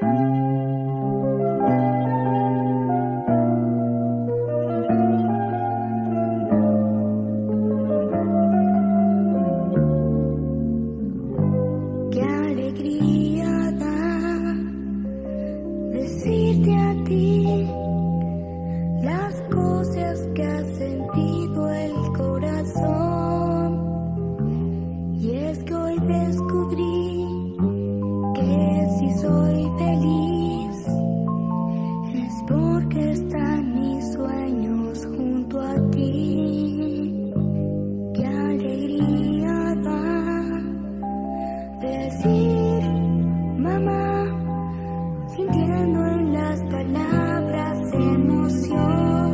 Qué alegría. Soy feliz, es porque están mis sueños junto a ti. Qué alegría va decir, mamá, sintiendo en las palabras emoción.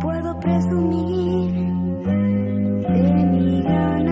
Puedo presumir de mi ganancia.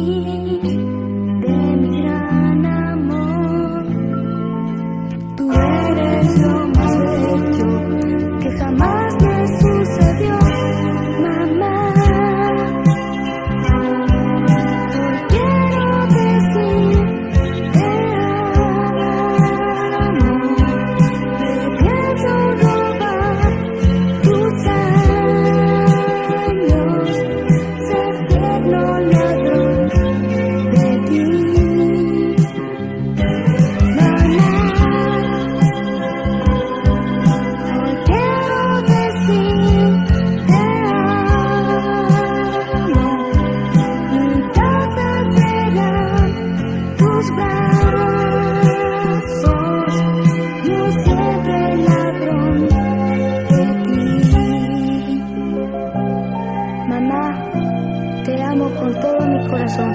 con todo mi corazón.